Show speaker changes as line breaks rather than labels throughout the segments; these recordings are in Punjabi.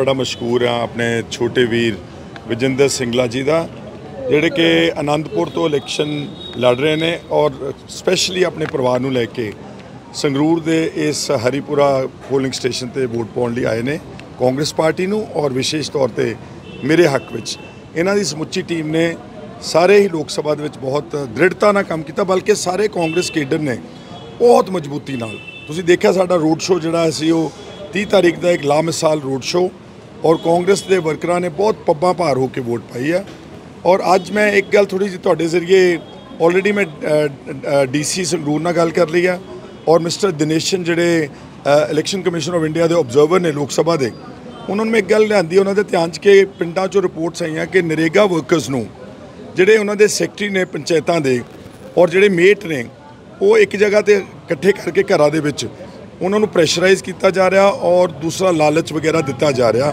ਬੜਾ ਮਸ਼ਹੂਰ ਆ ਆਪਣੇ ਛੋਟੇ ਵੀਰ ਵਿਜਿੰਦਰ ਸਿੰਗਲਾ ਜੀ ਦਾ, ਜਿਹੜੇ ਕਿ ਆਨੰਦਪੁਰ ਤੋਂ ਇਲੈਕਸ਼ਨ ਲੜ ਰਹੇ ਨੇ ਔਰ ਸਪੈਸ਼ਲੀ ਆਪਣੇ ਪਰਿਵਾਰ ਨੂੰ ਲੈ ਕੇ ਸੰਗਰੂਰ ਦੇ ਇਸ ਹਰੀਪੁਰਾ ਪੋਲਿੰਗ ਸਟੇਸ਼ਨ ਤੇ ਵੋਟ ਪਾਉਣ ਲਈ ਆਏ ਨੇ ਕਾਂਗਰਸ ਪਾਰਟੀ ਨੂੰ ਔਰ ਵਿਸ਼ੇਸ਼ ਤੌਰ ਤੇ ਮੇਰੇ ਹੱਕ ਵਿੱਚ। ਇਹਨਾਂ ਦੀ ਸਮੁੱਚੀ ਟੀਮ ਨੇ ਸਾਰੇ ਹੀ ਲੋਕ ਸਭਾ ਦੇ ਵਿੱਚ ਬਹੁਤ ਦ੍ਰਿੜਤਾ ਨਾਲ ਕੰਮ ਕੀਤਾ, ਬਲਕਿ ਸਾਰੇ ਕਾਂਗਰਸ ਕੇਡਰ ਨੇ ਬਹੁਤ ਮਜ਼ਬੂਤੀ ਨਾਲ। ਤੁਸੀਂ ਦੇਖਿਆ ਸਾਡਾ ਰੋਡ ਸ਼ੋਅ ਜਿਹੜਾ ਸੀ, ਉਹ 30 ਤਾਰੀਖ ਦਾ ਇੱਕ ਲਾਮਿਸਾਲ ਰੋਡ ਸ਼ੋਅ ਔਰ ਕਾਂਗਰਸ ਦੇ ਵਰਕਰਾਂ ਨੇ ਬਹੁਤ ਪੱਬਾਂ ਭਾਰ ਹੋ ਕੇ ਵੋਟ ਪਾਈ ਆ। ਔਰ ਅੱਜ ਮੈਂ ਇੱਕ ਗੱਲ ਥੋੜੀ ਜਿਹੀ ਤੁਹਾਡੇ ਜ਼ਰੀਏ ਆਲਰੇਡੀ ਮੈਂ ਡੀਸੀ ਸੰਗਰੂਰ ਨਾਲ ਗੱਲ ਕਰ ਲਈ ਆ। ਔਰ ਮਿਸਟਰ ਦਿਨੇਸ਼ਨ ਜਿਹੜੇ ਇਲੈਕਸ਼ਨ ਕਮਿਸ਼ਨ ਆਫ ਇੰਡੀਆ ਦੇ ਆਬਜ਼ਰਵਰ ਨੇ ਲੋਕ ਸਭਾ ਦੇ, ਉਹਨਾਂ ਨੂੰ ਮੈਂ ਇੱਕ ਗੱਲ ਲਿਆਂਦੀ, ਉਹਨਾਂ ਦੇ ਧਿਆਨ 'ਚ ਕਿ ਪਿੰਡਾਂ 'ਚੋਂ ਰਿਪੋਰਟਸ ਆਈਆਂ ਕਿ ਨਰੇਗਾ ਵਰਕਰਸ ਨੂੰ ਜਿਹੜੇ ਉਹਨਾਂ ਦੇ ਸੈਕਟਰੀ ਨੇ ਪੰਚਾਇਤਾਂ ਦੇ ਔਰ ਜਿਹੜੇ ਮੇਟ ਨੇ, ਉਹ ਇੱਕ ਜਗ੍ਹਾ ਤੇ ਇਕੱਠੇ ਕਰਕੇ ਘਰਾਂ ਦੇ ਵਿੱਚ ਉਹਨਾਂ ਨੂੰ ਪ੍ਰੈਸ਼ਰਾਈਜ਼ ਕੀਤਾ ਜਾ ਰਿਹਾ ਔਰ ਦੂਸਰਾ ਲਾਲਚ ਵਗੈਰਾ ਦਿੱਤਾ ਜਾ ਰਿਹਾ।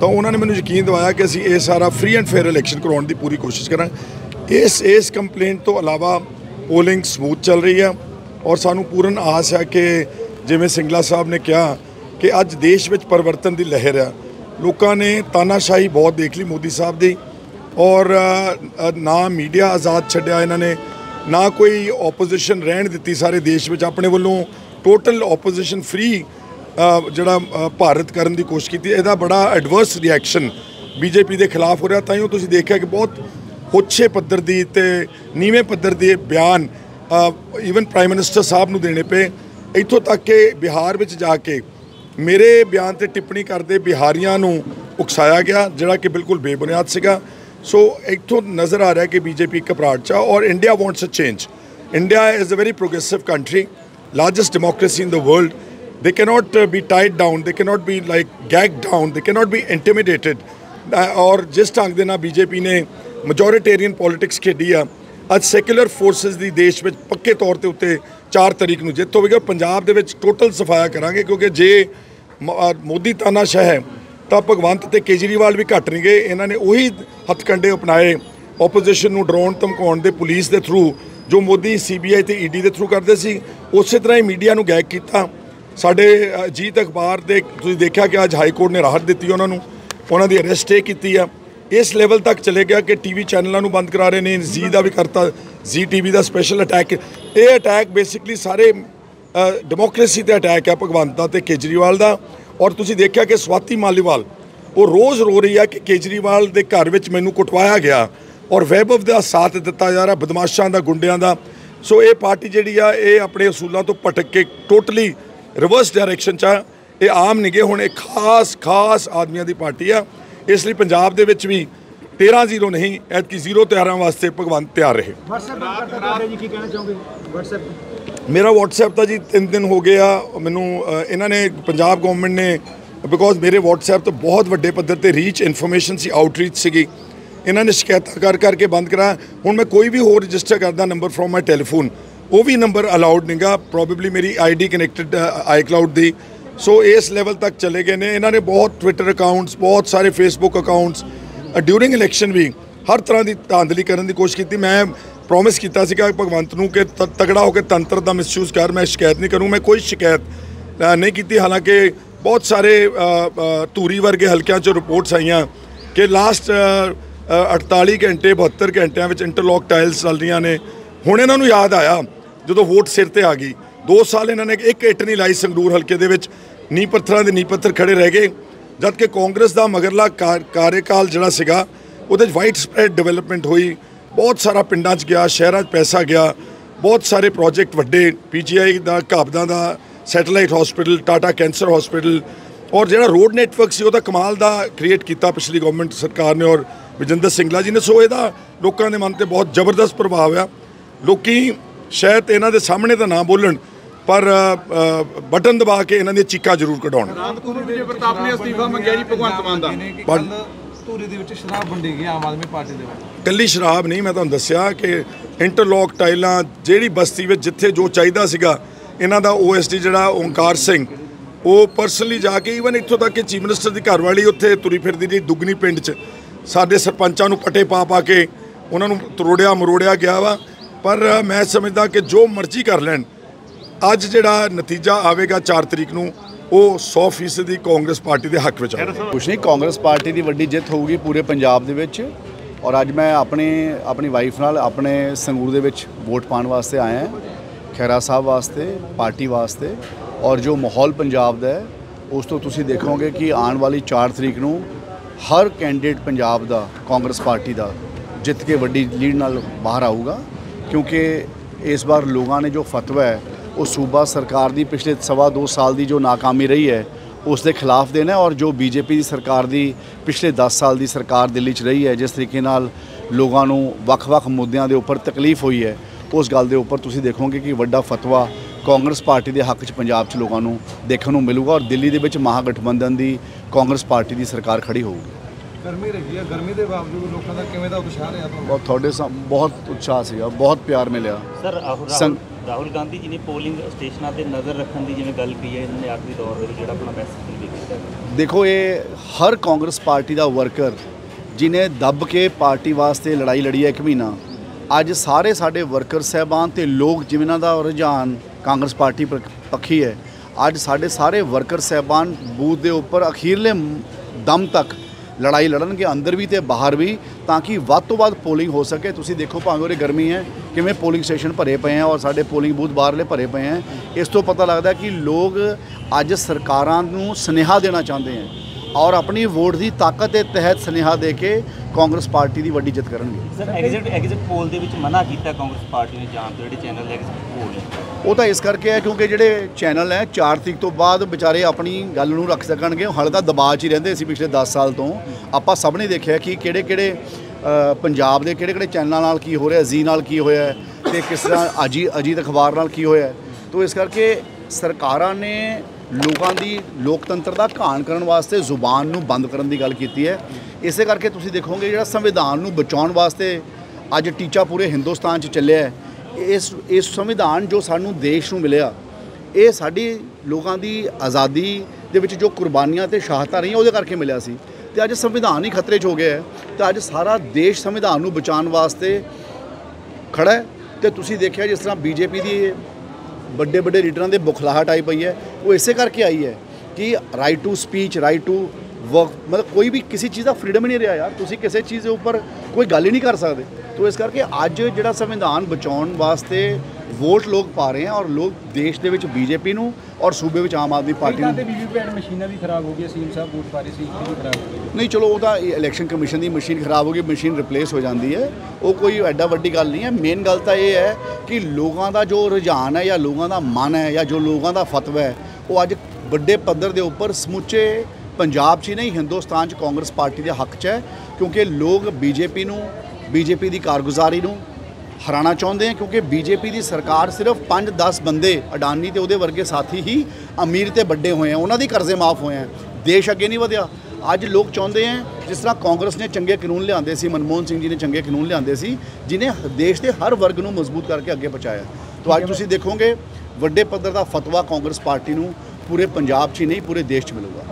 ਤਾਂ ਉਹਨਾਂ ਨੇ ਮੈਨੂੰ ਯਕੀਨ ਦਿਵਾਇਆ ਕਿ ਅਸੀਂ ਇਹ ਸਾਰਾ ਫ੍ਰੀ ਐਂਡ ਫੇਅਰ ਇਲੈਕਸ਼ਨ ਕਰਾਉਣ ਦੀ ਪੂਰੀ ਕੋਸ਼ਿਸ਼ ਕਰਾਂਗੇ। ਇਸ ਇਸ ਕੰਪਲੇਂਟ ਤੋਂ ਇਲਾਵਾ ਪੋਲਿੰਗ ਸਮੂਥ ਚੱਲ ਰਹੀ ਹੈ ਔਰ ਸਾਨੂੰ ਪੂਰਨ ਆਸ ਹੈ ਕਿ ਜਿਵੇਂ ਸਿੰਗਲਾ ਸਾਹਿਬ ਨੇ ਕਿਹਾ ਕਿ ਅੱਜ ਦੇਸ਼ ਵਿੱਚ ਪਰਿਵਰਤਨ ਦੀ ਲਹਿਰ ਆ। ਲੋਕਾਂ ਨੇ ਤਾਨਾਸ਼ਾਹੀ ਬਹੁਤ ਦੇਖ ਲਈ ਮੋਦੀ ਸਾਹਿਬ ਦੀ ਔਰ ਨਾ ਮੀਡੀਆ ਆਜ਼ਾਦ ਛੱਡਿਆ ਇਹਨਾਂ ਨੇ, ਨਾ ਕੋਈ ਆਪੋਜੀਸ਼ਨ ਰਹਿਣ ਦਿੱਤੀ ਸਾਰੇ ਦੇਸ਼ ਵਿੱਚ ਆਪਣੇ ਵੱਲੋਂ। ਟੋਟਲ ਆਪੋਜੀਸ਼ਨ ਫ੍ਰੀ ਜਿਹੜਾ ਭਾਰਤ ਕਰਨ ਦੀ ਕੋਸ਼ਿਸ਼ ਕੀਤੀ, ਇਹਦਾ ਬੜਾ ਐਡਵਰਸ ਰਿਐਕਸ਼ਨ ਬੀਜੇਪੀ ਦੇ ਖਿਲਾਫ ਹੋ ਰਿਹਾ। ਤਾਂ ਹੀ ਉਹ ਤੁਸੀਂ ਦੇਖਿਆ ਕਿ ਬਹੁਤ ਉੱਚੇ ਪੱਧਰ ਦੀ ਤੇ ਨੀਵੇਂ ਪੱਧਰ ਦੇ ਬਿਆਨ ਈਵਨ ਪ੍ਰਾਈਮ ਮਿਨਿਸਟਰ ਸਾਹਿਬ ਨੂੰ ਦੇਣੇ ਪਏ। ਇੱਥੋਂ ਤੱਕ ਕਿ ਬਿਹਾਰ ਵਿੱਚ ਜਾ ਕੇ ਮੇਰੇ ਬਿਆਨ ਤੇ ਟਿੱਪਣੀ ਕਰਦੇ ਬਿਹਾਰੀਆਂ ਨੂੰ ਉਕਸਾਇਆ ਗਿਆ, ਜਿਹੜਾ ਕਿ ਬਿਲਕੁਲ ਬੇਬੁਨਿਆਦ ਸੀਗਾ। ਸੋ ਇੱਥੋਂ ਨਜ਼ਰ ਆ ਰਿਹਾ ਕਿ ਬੀਜੇਪੀ ਘਬਰਾਹਟ ਚ ਆ ਔਰ India wants a change India is a very progressive country largest democracy in the world they cannot uh, be tied down. They cannot be like gagged down. They cannot be intimidated. Uh, ਔਰ ਜਿਸ ਢੰਗ ਦੇ ਨਾਲ ਬੀਜੇਪੀ ਨੇ ਮੈਜੋਰਿਟੇਰੀਅਨ ਪੋਲਿਟਿਕਸ ਖੇਡੀ ਆ ਅੱਜ ਸੈਕੂਲਰ ਫੋਰਸਸ ਦੀ ਦੇਸ਼ ਵਿੱਚ ਪੱਕੇ ਤੌਰ ਤੇ ਉੱਤੇ 4 ਤਰੀਕ ਨੂੰ ਜਿੱਤ ਹੋਵੇਗਾ ਪੰਜਾਬ ਦੇ ਵਿੱਚ ਟੋਟਲ ਸਫਾਇਆ ਕਰਾਂਗੇ ਕਿਉਂਕਿ ਜੇ ਮ- ਮੋਦੀ ਤਾਨਾਸ਼ਾਹ ਹੈ ਤਾਂ ਭਗਵੰਤ ਤੇ ਕੇਜਰੀਵਾਲ ਵੀ ਘਟ ਨਹੀਂ ਗਏ ਇਹਨਾਂ ਨੇ ਉਹੀ ਹੱਥਕੰਡੇ ਅਪਣਾਏ ਆਪੋਜੀਸ਼ਨ ਨੂੰ ਡਰਾਉਣ ਧਮਕਾਉਣ ਦੇ ਪੁਲਿਸ ਦੇ ਥਰੂ ਜੋ ਮੋਦੀ ਸੀਬੀਆਈ ਤੇ ਈਡੀ ਦੇ ਥਰੂ ਕਰਦੇ ਸੀ ਉਸੇ ਤਰ੍ਹਾਂ ਹੀ ਮੀਡੀਆ ਨੂੰ ਗੈਗ ਕੀਤਾ ਸਾਡੇ ਅ, ਅਜੀਤ ਅਖਬਾਰ ਦੇ ਤੁਸੀਂ ਦੇਖਿਆ ਕਿ ਅੱਜ ਹਾਈ ਕੋਰਟ ਨੇ ਰਾਹਤ ਦਿੱਤੀ ਉਹਨਾਂ ਨੂੰ ਉਹਨਾਂ ਦੀ ਅਰੈਸਟ ਇਹ ਕੀਤੀ ਆ। ਇਸ ਲੈਵਲ ਤੱਕ ਚਲੇ ਗਿਆ ਕਿ ਟੀਵੀ ਚੈਨਲਾਂ ਨੂੰ ਬੰਦ ਕਰਾ ਰਹੇ ਨੇ ਜ਼ੀ ਦਾ ਵੀ ਕਰਤਾ ਜ਼ੀ ਟੀਵੀ ਦਾ ਸਪੈਸ਼ਲ ਅਟੈਕ ਇਹ ਅਟੈਕ ਬੇਸਿਕਲੀ ਸਾਰੇ ਡੈਮੋਕ੍ਰੇਸੀ ਤੇ ਅਟੈਕ ਹੈ ਭਗਵੰਤ ਦਾ ਤੇ ਕੇਜਰੀਵਾਲ ਦਾ। ਔਰ ਤੁਸੀਂ ਦੇਖਿਆ ਕਿ ਸਵਾਤੀ ਮਾਲੀਵਾਲ ਉਹ ਰੋਜ਼ ਰੋ ਰਹੀ ਆ ਕਿ ਕੇਜਰੀਵਾਲ ਦੇ ਘਰ ਵਿੱਚ ਮੈਨੂੰ ਕੁਟਵਾਇਆ ਗਿਆ। ਔਰ ਵੈਭਵ ਦਾ ਸਾਥ ਦਿੱਤਾ ਜਾ ਰਿਹਾ ਬਦਮਾਸ਼ਾਂ ਦਾ ਗੁੰਡਿਆਂ ਦਾ। ਸੋ ਇਹ ਪਾਰਟੀ ਜਿਹੜੀ ਆ ਇਹ ਆਪਣੇ ਅਸੂਲਾਂ ਤੋਂ ਭਟਕ ਕੇ ਟੋਟਲੀ ਰਿਵਰਸ ਡਾਇਰੈਕਸ਼ਨ ਚ ਆ। ਇਹ ਆਮ ਨਿਗੇ ਹੁਣ ਇਹ ਖਾਸ ਖਾਸ ਆਦਮੀਆਂ ਦੀ ਪਾਰਟੀ ਆ। ਇਸ ਲਈ ਪੰਜਾਬ ਦੇ ਵਿੱਚ ਵੀ 13-0 ਨਹੀਂ, ਐਤਕੀ ਜ਼ੀਰੋ ਤਿਆਰਾਂ ਵਾਸਤੇ ਭਗਵੰਤ ਤਿਆਰ ਰਹੇ। ਮੇਰਾ WhatsApp ਤਾਂ ਜੀ 3 ਦਿਨ ਹੋ ਗਏ ਆ। ਮੈਨੂੰ ਇਹਨਾਂ ਨੇ, ਪੰਜਾਬ ਗਵਰਨਮੈਂਟ ਨੇ ਬਿਕੋਜ਼ ਮੇਰੇ WhatsApp ਤੋਂ ਬਹੁਤ ਵੱਡੇ ਪੱਧਰ ਤੇ ਰੀਚ ਇਨਫੋਰਮੇਸ਼ਨ ਸੀ ਆਊਟਰੀਚ ਸੀਗੀ। ਇਹਨਾਂ ਨੇ ਸ਼ਿਕਾਇਤਾਂ ਕਰ ਕਰਕੇ ਬੰਦ ਕਰਾ। ਹੁਣ ਮੈਂ ਕੋਈ ਵੀ ਹੋਰ ਰਜਿਸਟਰ ਕਰਦਾ ਨੰਬਰ ਫਰੋਮ ਮਾਈ ਟੈਲੀਫੋਨ ਉਹ ਵੀ ਨੰਬਰ ਅਲਾਉਡ ਨਹੀਂਗਾ ਪ੍ਰੋਬੇਬਲੀ ਮੇਰੀ ਆਈਡੀ ਕਨੈਕਟਡ ਆਈਕਲਾਉਡ ਦੀ। ਸੋ ਇਸ ਲੈਵਲ ਤੱਕ ਚਲੇ ਗਏ ਨੇ। ਇਹਨਾਂ ਨੇ ਬਹੁਤ ਟਵਿੱਟਰ ਅਕਾਊਂਟਸ ਬਹੁਤ ਸਾਰੇ ਫੇਸਬੁੱਕ ਅਕਾਊਂਟਸ ਡਿਊਰਿੰਗ ਇਲੈਕਸ਼ਨ ਵੀ ਹਰ ਤਰ੍ਹਾਂ ਦੀ ਧਾਂਦਲੀ ਕਰਨ ਦੀ ਕੋਸ਼ਿਸ਼ ਕੀਤੀ। ਮੈਂ ਪ੍ਰੋਮਿਸ ਕੀਤਾ ਸੀਗਾ ਭਗਵੰਤ ਨੂੰ ਕਿ ਤ- ਤਗੜਾ ਹੋ ਕੇ ਤੰਤਰ ਦਾ ਮਿਸਯੂਜ਼ ਕਰ, ਮੈਂ ਸ਼ਿਕਾਇਤ ਨਹੀਂ ਕਰੂੰ। ਮੈਂ ਕੋਈ ਸ਼ਿਕਾਇਤ ਨਹੀਂ ਕੀਤੀ। ਹਾਲਾਂਕਿ ਬਹੁਤ ਸਾਰੇ ਧੂਰੀ ਵਰਗੇ ਹਲਕਿਆਂ 'ਚੋਂ ਰਿਪੋਰਟਸ ਆਈਆਂ ਕਿ ਲਾਸਟ 48 ਘੰਟੇ 72 ਘੰਟਿਆਂ ਵਿੱਚ ਇੰਟਰਲੌਕ ਟਾਇਲਸ ਚੱਲ ਰਹੀਆਂ ਨੇ। ਹੁਣ ਇਹਨਾਂ ਨੂੰ ਯਾਦ ਆਇਆ ਜਦੋਂ ਵੋਟ ਸਿਰ ਤੇ ਆ ਗਈ 2 ਸਾਲ ਇਹਨਾਂ ਨੇ ਇੱਕ ਇੱਟ ਨਹੀਂ ਲਾਈ ਸੰਗਰੂਰ ਹਲਕੇ ਦੇ ਵਿੱਚ ਨੀ ਪੱਥਰਾਂ ਦੇ ਨੀ ਪੱਥਰ ਖੜੇ ਰਹਿ ਗਏ ਜਦ ਕਿ ਕਾਂਗਰਸ ਦਾ ਮਗਰਲਾ ਕਾਰਜਕਾਲ ਜਿਹੜਾ ਸੀਗਾ, ਉਹਦੇ ਵਿੱਚ ਵਾਈਡ ਸਪਰੈਡ ਡਿਵੈਲਪਮੈਂਟ ਹੋਈ, ਬਹੁਤ ਸਾਰਾ ਪਿੰਡਾਂ 'ਚ ਗਿਆ, ਸ਼ਹਿਰਾਂ 'ਚ ਪੈਸਾ ਗਿਆ, ਬਹੁਤ ਸਾਰੇ ਪ੍ਰੋਜੈਕਟ ਵੱਡੇ ਪੀਜੀਆਈ ਦਾ, ਘਾਬਦਾਂ ਦਾ satellite hospital Tata cancer hospital ਔਰ ਜਿਹੜਾ ਰੋਡ ਨੈਟਵਰਕ ਸੀ, ਉਹਦਾ ਕਮਾਲ ਦਾ ਕ੍ਰੀਏਟ ਕੀਤਾ ਪਿਛਲੀ ਗਵਰਨਮੈਂਟ ਸਰਕਾਰ ਨੇ, ਔਰ ਵਿਜੇਂਦਰ ਸਿੰਗਲਾ ਜੀ ਨੇ। ਸੋ ਇਹਦਾ ਲੋਕਾਂ ਦੇ ਮਨ ਤੇ ਬਹੁਤ ਜ਼ਬਰਦਸਤ ਪ੍ਰਭਾਵ ਆ। ਲੋਕੀ ਸ਼ਾਇਦ ਇਹਨਾਂ ਦੇ ਸਾਹਮਣੇ ਤਾਂ ਨਾ ਬੋਲਣ ਪਰ ਬਟਨ ਦਬਾ ਕੇ ਇਹਨਾਂ ਦੀਆਂ ਚੀਕਾਂ ਜ਼ਰੂਰ ਕਢਾਉਣ।
ਰਾਮਕੁਮਾਰ ਵਿਜੇ ਪ੍ਰਤਾਪ ਨੇ ਅਸਤੀਫਾ ਮੰਗਿਆ ਜੀ ਭਗਵੰਤ ਮਾਨ ਦਾ।
ਪਰ-
ਧੂਰੀ ਦੇ ਵਿੱਚ ਸ਼ਰਾਬ ਵੰਡੀ ਗਈ ਆਮ ਆਦਮੀ ਪਾਰਟੀ ਦੇ ਵਿੱਚ।
ਕੱਲੀ ਸ਼ਰਾਬ ਨਹੀਂ ਮੈਂ ਤੁਹਾਨੂੰ ਦੱਸਿਆ ਕਿ ਇੰਟਰਲੌਕ ਟਾਈਲਾਂ ਜਿਹੜੀ ਬਸਤੀ ਵਿੱਚ ਜਿੱਥੇ ਜੋ ਚਾਹੀਦਾ ਸੀਗਾ ਇਹਨਾਂ ਦਾ ਓਐਸਡੀ ਜਿਹੜਾ ਓਂਕਾਰ ਸਿੰਘ ਉਹ ਪਰਸਨਲੀ ਜਾ ਕੇ ਈਵਨ ਇੱਥੋਂ ਤੱਕ ਕਿ ਚੀਫ ਮਿਨਿਸਟਰ ਦੀ ਘਰਵਾਲੀ ਉੱਥੇ ਤੁਰੀ ਫਿਰਦੀ ਦੀ ਦੁਗਨੀ ਪਿੰਡ 'ਚ। ਸਾਡੇ ਸਰਪੰਚਾਂ ਨੂੰ ਪੱਟੇ ਪਾ ਪਾ ਕੇ ਉਹਨਾਂ ਨੂੰ ਤਰੋੜਿਆ ਮਰੋੜਿਆ ਗਿਆ ਵਾ। ਪਰ ਮੈਂ ਸਮਝਦਾ ਕਿ ਜੋ ਮਰਜ਼ੀ ਕਰ ਲੈਣ, ਅੱਜ ਜਿਹੜਾ ਨਤੀਜਾ ਆਵੇਗਾ 4 ਤਰੀਕ ਨੂੰ, ਉਹ 100% ਦੀ ਕਾਂਗਰਸ ਪਾਰਟੀ ਦੇ ਹੱਕ ਵਿੱਚ ਆਵੇ
ਕੁਛ ਨਹੀਂ, ਕਾਂਗਰਸ ਪਾਰਟੀ ਦੀ ਵੱਡੀ ਜਿੱਤ ਹੋਊਗੀ ਪੂਰੇ ਪੰਜਾਬ ਦੇ ਵਿੱਚ ਔਰ ਅੱਜ ਮੈਂ ਆਪਣੇ, ਆਪਣੀ ਵਾਈਫ ਨਾਲ ਆਪਣੇ ਸੰਗਰੂਰ ਦੇ ਵਿੱਚ ਵੋਟ ਪਾਉਣ ਵਾਸਤੇ ਆਇਆ ਹਾਂ ਖੈਰਾ ਸਾਹਿਬ ਵਾਸਤੇ, ਪਾਰਟੀ ਵਾਸਤੇ ਔਰ ਜੋ ਮਾਹੌਲ ਪੰਜਾਬ ਦਾ ਹੈ, ਉਸ ਤੋਂ ਤੁਸੀਂ ਦੇਖੋਗੇ ਕਿ ਆਉਣ ਵਾਲੀ 4 ਤਰੀਕ ਨੂੰ ਹਰ ਕੈਂਡੀਡੇਟ ਪੰਜਾਬ ਦਾ, ਕਾਂਗਰਸ ਪਾਰਟੀ ਦਾ ਜਿੱਤ ਕੇ ਵੱਡੀ ਲੀਡ ਨਾਲ ਬਾਹਰ ਆਊਗਾ। ਕਿਉਂਕਿ ਇਸ ਵਾਰ ਲੋਕਾਂ ਨੇ ਜੋ ਫਤਵਾ ਹੈ, ਉਹ ਸੂਬਾ ਸਰਕਾਰ ਦੀ ਪਿਛਲੇ ਸਵਾ ਦੋ ਸਾਲ ਦੀ ਜੋ ਨਾਕਾਮੀ ਰਹੀ ਹੈ, ਉਸ ਦੇ ਖਿਲਾਫ ਦੇਣਾ ਔਰ ਜੋ ਬੀਜੇਪੀ ਦੀ ਸਰਕਾਰ ਦੀ ਪਿਛਲੇ 10 ਸਾਲ ਦੀ ਸਰਕਾਰ ਦਿੱਲੀ 'ਚ ਰਹੀ ਹੈ, ਜਿਸ ਤਰੀਕੇ ਨਾਲ ਲੋਕਾਂ ਨੂੰ ਵੱਖ-ਵੱਖ ਮੁੱਦਿਆਂ ਦੇ ਉੱਪਰ ਤਕਲੀਫ ਹੋਈ ਹੈ, ਉਸ ਗੱਲ ਦੇ ਉੱਪਰ ਤੁਸੀਂ ਦੇਖੋਗੇ ਕਿ ਵੱਡਾ ਫਤਵਾ ਕਾਂਗਰਸ ਪਾਰਟੀ ਦੇ ਹੱਕ 'ਚ ਪੰਜਾਬ 'ਚ ਲੋਕਾਂ ਨੂੰ ਦੇਖਣ ਨੂੰ ਮਿਲੂਗਾ ਔਰ ਦਿੱਲੀ ਦੇ ਵਿੱਚ ਮਹਾਗਠਬੰਧਨ ਦੀ ਕਾਂਗਰਸ ਪਾਰਟੀ ਦੀ ਸਰਕਾਰ ਖੜੀ ਹੋਊਗੀ।
ਗਰਮੀ ਰਹੀ ਹੈ ਗਰਮੀ ਦੇ ਬਾਵਜੂਦ ਲੋਕਾਂ ਦਾ ਕਿਵੇਂ ਦਾ ਉਤਸ਼ਾਹ ਰਿਹਾ ਤੁਹਾਨੂੰ
ਬਹੁਤ ਤੁਹਾਡੇ ਸਾਹ ਬਹੁਤ ਉਤਸ਼ਾਹ ਸੀਗਾ ਬਹੁਤ ਪਿਆਰ ਮਿਲਿਆ
ਸਰ ਰਾਹੁਲ ਗਾਂਧੀ ਜੀ ਨੇ ਪੋਲਿੰਗ ਸਟੇਸ਼ਨਾਂ ਤੇ ਨਜ਼ਰ ਰੱਖਣ ਦੀ ਜਿਵੇਂ ਗੱਲ ਕਹੀ ਹੈ ਇਹਨਾਂ ਨੇ ਆਖਰੀ ਦੌਰ ਦੇ ਵਿੱਚ ਜਿਹੜਾ ਆਪਣਾ ਮੈਸੇਜ ਹੈ।
ਦੇਖੋ ਇਹ ਹਰ ਕਾਂਗਰਸ ਪਾਰਟੀ ਦਾ ਵਰਕਰ ਜਿਨੇ ਦੱਬ ਕੇ ਪਾਰਟੀ ਵਾਸਤੇ ਲੜਾਈ ਲੜੀ ਹੈ ਇੱਕ ਮਹੀਨਾ ਅੱਜ ਸਾਰੇ ਸਾਡੇ ਵਰਕਰ ਸਹਿਬਾਨ ਤੇ ਲੋਕ ਜਿਨ੍ਹਾਂ ਦਾ ਰੁਝਾਨ ਕਾਂਗਰਸ ਪਾਰਟੀ ਪੱਖ- ਹੈ ਅੱਜ ਸਾਡੇ ਸਾਰੇ ਵਰਕਰ ਸਹਿਬਾਨ ਬੂਥ ਦੇ ਉੱਪਰ ਅਖੀਰਲੇ ਦਮ ਤੱਕ ਲੜਾਈ ਲੜਨਗੇ, ਅੰਦਰ ਵੀ ਤੇ ਬਾਹਰ ਵੀ, ਤਾਂ ਕਿ ਵੱਧ ਤੋਂ ਵੱਧ ਪੋਲਿੰਗ ਹੋ ਸਕੇ। ਤੁਸੀਂ ਦੇਖੋ ਭਾਵੇਂ ਉਰੇ ਗਰਮੀ ਹੈ, ਕਿਵੇਂ ਪੋਲਿੰਗ ਸਟੇਸ਼ਨ ਭਰੇ ਪਏ ਹੈ ਔਰ ਸਾਡੇ ਪੋਲਿੰਗ ਬੂਥ ਬਾਹਰਲੇ ਭਰੇ ਪਏ ਹੈ, ਇਸ ਤੋਂ ਪਤਾ ਲੱਗਦਾ ਕਿ ਲੋਕ ਅੱਜ ਸਰਕਾਰਾਂ ਨੂੰ ਸੁਨੇਹਾ ਦੇਣਾ ਚਾਹੁੰਦੇ ਹੈ। ਔਰ ਆਪਣੀ ਵੋਟ ਦੀ ਤਾਕਤ ਦੇ ਤਹਿਤ ਸੁਨੇਹਾ ਦੇ ਕੇ ਕਾਂਗਰਸ ਪਾਰਟੀ ਦੀ ਵੱਡੀ ਜਿੱਤ ਕਰਨਗੇ।
ਸਰ ਐਗਜ਼ਿਟ ਐਗਜ਼ਿਟ ਪੋਲ ਦੇ ਵਿੱਚ ਮਨਾ ਕੀਤਾ ਕਾਂਗਰਸ ਪਾਰਟੀ ਨੇ ਜਾਣ ਤੋਂ ਜਿਹੜੇ ਚੈਨਲ ਐਗਜ਼ਿਟ ਪੋਲ
ਉਹ ਤਾਂ ਇਸ ਕਰਕੇ ਹੈ ਕਿਉਂਕਿ ਜਿਹੜੇ ਚੈਨਲ ਹੈ 4 ਤਰੀਕ ਤੋਂ ਬਾਅਦ ਵਿਚਾਰੇ ਆਪਣੀ ਗੱਲ ਨੂੰ ਰੱਖ ਸਕਣਗੇ। ਹਾਲੇ ਤਾਂ ਦਬਾਅ 'ਚ ਹੀ ਰਹਿੰਦੇ ਸੀ ਪਿਛਲੇ 10 ਸਾਲ ਤੋਂ। ਆਪਾਂ ਸਭ ਨੇ ਦੇਖਿਆ ਕਿ ਕਿਹੜੇ ਕਿਹੜੇ ਅ, ਪੰਜਾਬ ਦੇ ਕਿਹੜੇ ਕਿਹੜੇ ਚੈਨਲਾਂ ਨਾਲ ਕੀ ਹੋ ਰਿਹਾ ਜ਼ੀ ਨਾਲ ਕੀ ਹੋਇਆ ਤੇ ਕਿਸ ਤਰ੍ਹਾਂ ਅਜੀ ਅਜੀਤ ਅਖਬਾਰ ਨਾਲ ਕੀ ਹੋਇਆ। ਤੋ ਇਸ ਕਰਕੇ ਸਰਕਾਰਾਂ ਨੇ ਲੋਕਾਂ ਦੀ ਲੋਕਤੰਤਰ ਦਾ ਘਾਣ ਕਰਨ ਵਾਸਤੇ ਜ਼ੁਬਾਨ ਨੂੰ ਬੰਦ ਕਰਨ ਦੀ ਗੱਲ ਕੀਤੀ ਹੈ। ਇਸੇ ਕਰਕੇ ਤੁਸੀਂ ਦੇਖੋਗੇ ਜਿਹੜਾ ਸੰਵਿਧਾਨ ਨੂੰ ਬਚਾਉਣ ਵਾਸਤੇ ਅੱਜ ਟੀਚਾ ਪੂਰੇ ਹਿੰਦੁਸਤਾਨ 'ਚ ਚੱਲਿਆ ਹੈ। ਇਸ ਇਸ ਸੰਵਿਧਾਨ ਜੋ ਸਾਨੂੰ ਦੇਸ਼ ਨੂੰ ਮਿਲਿਆ, ਇਹ ਸਾਡੀ ਲੋਕਾਂ ਦੀ ਆਜ਼ਾਦੀ ਦੇ ਵਿੱਚ ਜੋ ਕੁਰਬਾਨੀਆਂ ਤੇ ਸ਼ਹਾਦਤਾਂ ਰਹੀਆਂ, ਉਹਦੇ ਕਰਕੇ ਮਿਲਿਆ ਸੀ। ਤੇ ਅੱਜ ਸੰਵਿਧਾਨ ਹੀ ਖਤਰੇ 'ਚ ਹੋ ਗਿਆ ਹੈ। ਤੇ ਅੱਜ ਸਾਰਾ ਦੇਸ਼ ਸੰਵਿਧਾਨ ਨੂੰ ਬਚਾਉਣ ਵਾਸਤੇ ਖੜਾ ਹੈ। ਤੇ ਤੁਸੀਂ ਦੇਖਿਆ ਜਿਸ ਤਰ੍ਹਾਂ ਬੀਜੇਪੀ ਦੀ ਵੱਡੇ ਵੱਡੇ ਲੀਡਰਾਂ ਦੇ ਬੁਖਲਾਹਟ ਆਈ ਪਈ ਹੈ। ਉਹ ਇਸੇ ਕਰਕੇ ਆਈ ਹੈ ਕਿ right to speech right to work ਮਤਲਬ ਕੋਈ ਵੀ ਕਿਸੇ ਚੀਜ਼ ਦਾ ਫਰੀडम ਹੀ ਨਹੀਂ ਰਿਹਾ ਯਾਰ। ਤੁਸੀਂ ਕਿਸੇ ਚੀਜ਼ ਦੇ ਉੱਪਰ ਕੋਈ ਗੱਲ ਹੀ ਨਹੀਂ ਕਰ ਸਕਦੇ। ਤੋ ਇਸ ਕਰਕੇ ਅੱਜ ਜਿਹੜਾ ਸੰਵਿਧਾਨ ਬਚਾਉਣ ਵਾਸਤੇ ਵੋਟ ਲੋਕ ਪਾ ਰਹੇ ਹਨ ਔਰ ਲੋਕ ਦੇਸ਼ ਦੇ ਵਿੱਚ ਬੀਜੇਪੀ ਨੂੰ ਔਰ ਸੂਬੇ ਵਿੱਚ ਆਮ ਆਦਮੀ ਪਾਰਟੀ
ਤੇ
ਨੂੰ
ਵੀਵੀਪੈਟ ਮਸ਼ੀਨਾਂ ਵੀ ਖਰਾਬ ਹੋ ਗਈਆਂ ਸੀਮ ਸਾਹਿਬ ਵੋਟ ਪਾ ਰਹੇ ਸੀ ਵੀ ਖਰਾਬ ਹੋ ਗਈ।
ਨਹੀਂ ਚਲੋ ਉਹਦਾ ਇਲੈਕਸ਼ਨ ਕਮਿਸ਼ਨ ਦੀ ਮਸ਼ੀਨ ਖਰਾਬ ਹੋ ਗਈ ਮਸ਼ੀਨ ਰਿਪਲੇਸ ਹੋ ਜਾਂਦੀ ਹੈ। ਉਹ ਕੋਈ ਐਡਾ ਵੱਡੀ ਗੱਲ ਨਹੀਂ ਹੈ। ਮੇਨ ਗੱਲ ਤਾਂ ਇਹ ਹੈ ਕਿ ਲੋਕਾਂ ਦਾ ਜੋ ਰੁਝਾਨ ਹੈ ਜਾਂ ਲੋਕਾਂ ਦਾ ਮਨ ਹੈ ਜਾਂ ਜੋ ਲੋਕਾਂ ਦਾ ਫਤਵਾ ਹੈ ਉਹ ਅੱਜ ਵੱਡੇ ਪੱਧਰ ਦੇ ਉੱਪਰ ਸਮੁੱਚੇ ਪੰਜਾਬ 'ਚ ਹੀ ਨਹੀਂ ਹਿੰਦੁਸਤਾਨ 'ਚ ਕਾਂਗਰਸ ਪਾਰਟੀ ਦੇ ਹੱਕ 'ਚ ਹੈ ਕਿਉਂਕਿ ਲੋਕ ਬੀਜੇਪੀ ਨੂੰ ਬੀਜੇਪੀ ਦੀ ਕਾਰਗੁਜ਼ਾਰੀ ਨੂੰ ਹਰਾਣਾ ਚਾਹੁੰਦੇ ਆ ਕਿਉਂਕਿ ਬੀਜੇਪੀ ਦੀ ਸਰਕਾਰ ਸਿਰਫ 5-10 ਬੰਦੇ ਅਡਾਨੀ ਤੇ ਉਹਦੇ ਵਰਗੇ ਸਾਥੀ ਹੀ ਅਮੀਰ ਤੇ ਵੱਡੇ ਹੋਏ ਆ। ਉਹਨਾਂ ਦੀ ਕਰਜ਼ੇ ਮਾਫ ਹੋਏ ਆ। ਦੇਸ਼ ਅੱਗੇ ਨਹੀਂ ਵਧਿਆ। ਅੱਜ ਲੋਕ ਚਾਹੁੰਦੇ ਆ, ਜਿਸ ਤਰ੍ਹਾਂ ਕਾਂਗਰਸ ਨੇ ਚੰਗੇ ਕਾਨੂੰਨ ਲਿਆਂਦੇ ਸੀ, ਮਨਮੋਹਨ ਸਿੰਘ ਜੀ ਨੇ ਚੰਗੇ ਕਾਨੂੰਨ ਲਿਆਂਦੇ ਸੀ, ਜਿਨੇ ਦੇਸ਼ ਦੇ ਹਰ ਵਰਗ ਨੂੰ ਮਜ਼ਬੂਤ ਕਰਕੇ ਅੱਗੇ ਪਹੁੰਚਾਇਆ। ਤਾਂ ਅੱਜ ਤੁਸੀਂ ਦੇਖੋਗੇ, ਵੱਡੇ ਪੱਧਰ ਦਾ ਫਤਵਾ ਕਾਂਗਰਸ ਪਾਰਟੀ ਨੂੰ ਪੂਰੇ ਪੰਜਾਬ 'ਚ ਹੀ ਨਹੀਂ, ਪੂਰੇ ਦੇਸ਼ 'ਚ ਮਿਲੂਗਾ।